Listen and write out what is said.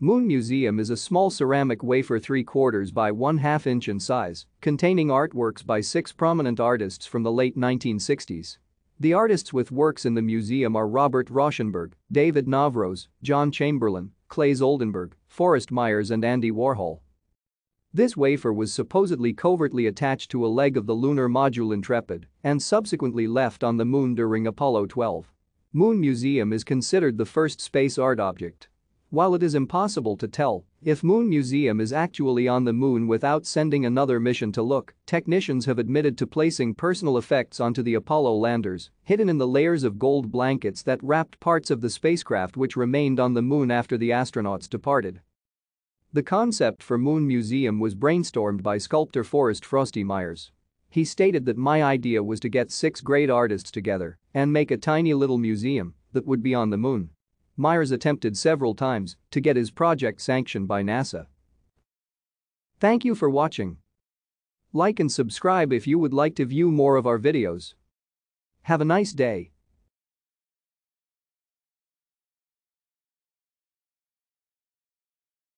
Moon Museum is a small ceramic wafer 3 quarters by 1 half inch in size, containing artworks by six prominent artists from the late 1960s. The artists with works in the museum are Robert Rauschenberg, David Novros, John Chamberlain, Claes Oldenburg, Forrest Myers and Andy Warhol. This wafer was supposedly covertly attached to a leg of the lunar module Intrepid and subsequently left on the moon during Apollo 12. Moon Museum is considered the first space art object while it is impossible to tell if Moon Museum is actually on the moon without sending another mission to look, technicians have admitted to placing personal effects onto the Apollo landers, hidden in the layers of gold blankets that wrapped parts of the spacecraft which remained on the moon after the astronauts departed. The concept for Moon Museum was brainstormed by sculptor Forrest Frosty Myers. He stated that my idea was to get six great artists together and make a tiny little museum that would be on the moon. Myers attempted several times to get his project sanctioned by NASA. Thank you for watching. Like and subscribe if you would like to view more of our videos. Have a nice day.